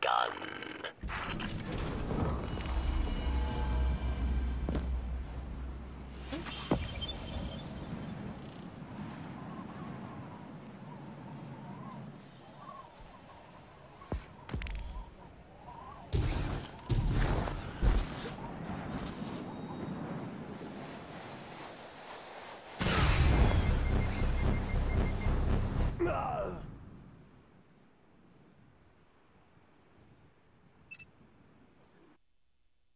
gun. No!